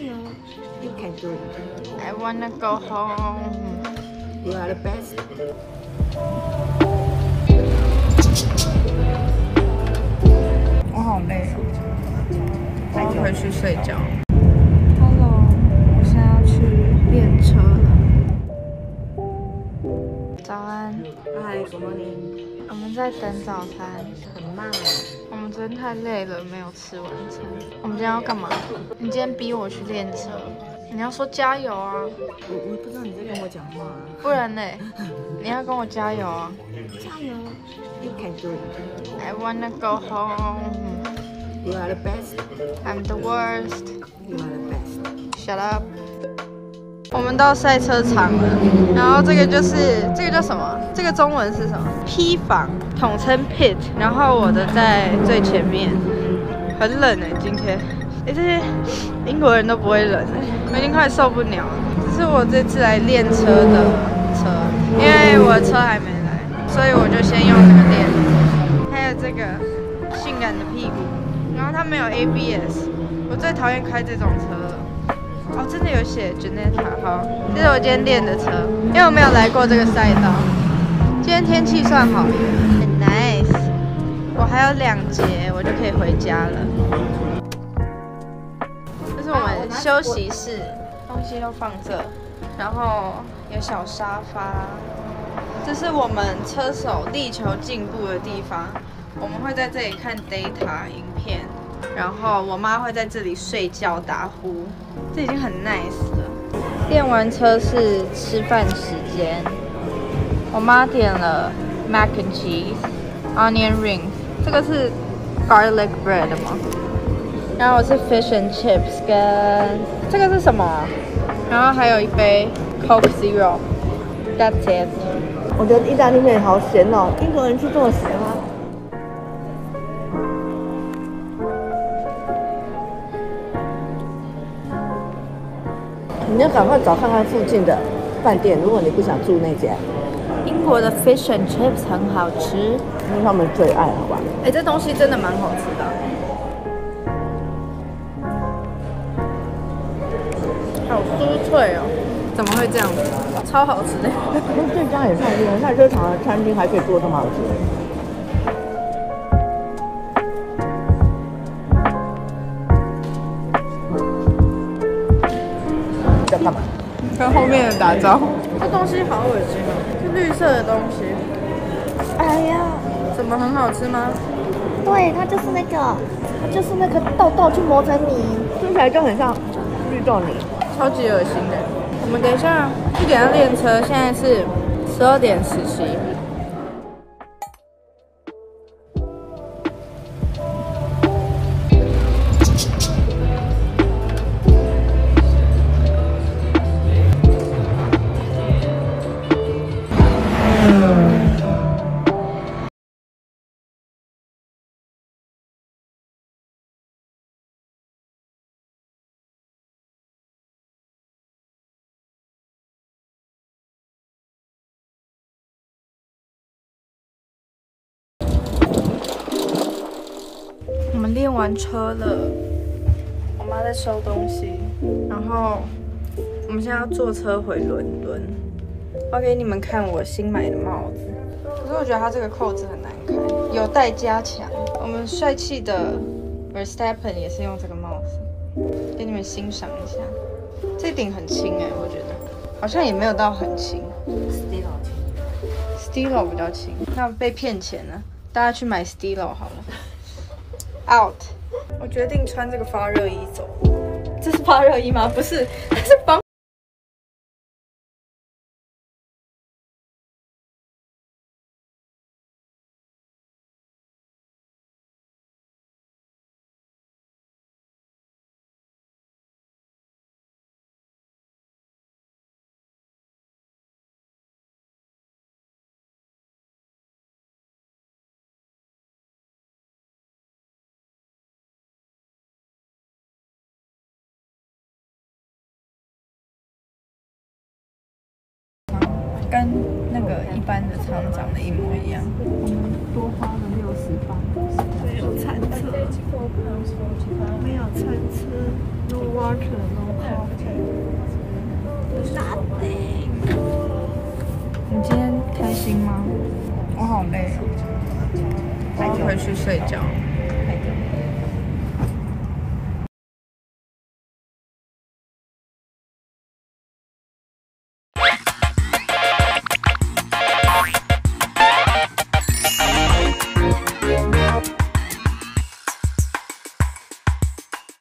油，You can do it. I wanna go home. You are the best. 我好累哦，我要回去睡觉。早安，Hi, good morning. 我们在等早餐。很慢。我们昨天太累了，没有吃晚餐。我们今天要干嘛？你今天逼我去练车，你要说加油啊，我我不知道你在跟我讲话、啊。不然呢？你要跟我加油啊加油，You can do it.！I wanna go home. You are the best. I'm the worst. You are the best. Shut up. 我们到赛车场了，然后这个就是这个叫什么？这个中文是什么？P 房，统称 pit。然后我的在最前面，很冷哎、今天。哎、这些英国人都不会冷哎、我已经快受不了了。这是我这次来练车的车，因为我的车还没来，所以我就先用这个练。还有这个性感的屁股，然后它没有 ABS，我最讨厌开这种车。哦，真的有写 janeta 好，这是我今天练的车，因为我没有来过这个赛道。今天天气算好，很 nice。我还有两节，我就可以回家了。这是我们休息室，东西都放这，然后有小沙发。这是我们车手力求进步的地方，我们会在这里看 data 影片，然后我妈会在这里睡觉打呼，这已经很 nice 了。练完车是吃饭时间，我妈点了 mac and cheese、onion rings，这个是 garlic bread 吗？然后我是 fish and chips，跟这个是什么啊？然后还有一杯 Coke Zero，That's it。我觉得意大利面好咸哦，英国人吃这么咸吗？你要赶快找看看附近的饭店，如果你不想住那家，英国的 fish and chips 很好吃，因为他们最爱，好吧？哎，这东西真的蛮好吃的。好酥脆哦！怎么会这样子？超好吃的。那这家也太厉害，赛车场的餐厅还可以做这么好吃。在干嘛？跟后面的打招呼。这东西好恶心哦，是绿色的东西。哎呀，怎么很好吃吗？对，它就是那个，它就是那个豆豆去磨成泥。吃起来就很像绿豆泥。超级恶心的。我们等一下一点要练车，现在是十二点十七。练完车了，我妈在收东西，然后我们现在要坐车回伦敦。我要给你们看我新买的帽子，可是我觉得它这个扣子很难开，有待加强。我们帅气的 Verstappen 也是用这个帽子，给你们欣赏一下。这顶很轻哎、我觉得好像也没有到很轻。Stilo 比较轻，那被骗钱了，大家去买 Stilo 好了。Out，我决定穿这个发热衣走。这是发热衣吗？不是，它是防。跟那个一般的厂长得一模一样。我们多花了六十八，没有餐车，没有餐车，no water，no coffee，nothing。你今天开心吗？我好累，我要回去睡觉。